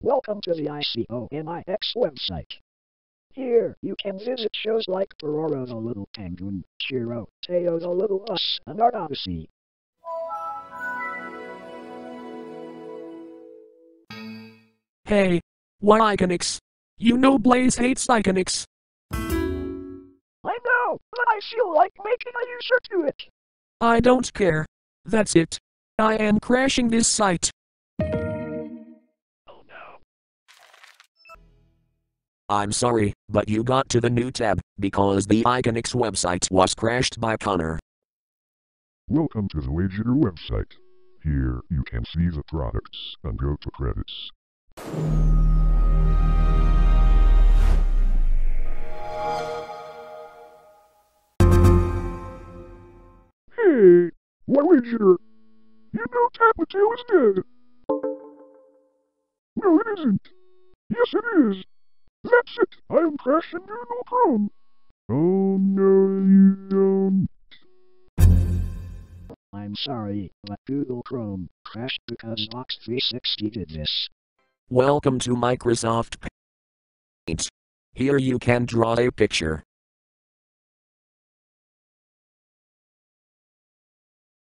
Welcome to the ICONIX website. Here, you can visit shows like Pororo the Little Penguin, Chiro, Tayo the Little Bus, and Art Odyssey. Hey, why Iconix? You know Blaze hates Iconix. I know, but I feel like making a user to it. I don't care. That's it. I am crashing this site. I'm sorry, but you got to the new tab because the Iconix website was crashed by Connor. Welcome to the Wageter website. Here, you can see the products and go to credits. Hey, what Wageter? You know Tapatio is dead. No, it isn't. Yes, it is. That's it. I am crashing Google Chrome. Oh, no, you don't. I'm sorry, but Google Chrome crashed because Box 360 did this. Welcome to Microsoft Paint. Here you can draw a picture,